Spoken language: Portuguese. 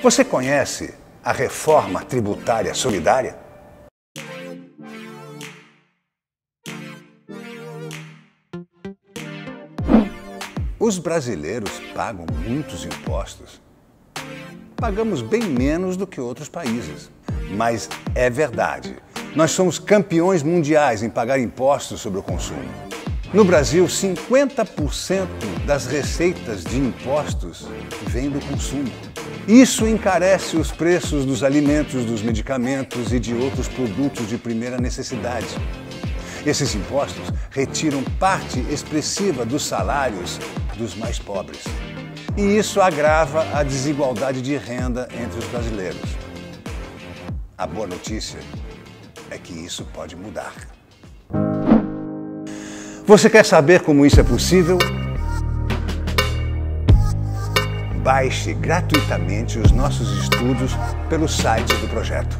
Você conhece a reforma tributária solidária? Os brasileiros pagam muitos impostos. Pagamos bem menos do que outros países. Mas é verdade. Nós somos campeões mundiais em pagar impostos sobre o consumo. No Brasil, 50% das receitas de impostos vêm do consumo. Isso encarece os preços dos alimentos, dos medicamentos e de outros produtos de primeira necessidade. Esses impostos retiram parte expressiva dos salários dos mais pobres. E isso agrava a desigualdade de renda entre os brasileiros. A boa notícia é que isso pode mudar. Você quer saber como isso é possível? Baixe gratuitamente os nossos estudos pelo site do projeto.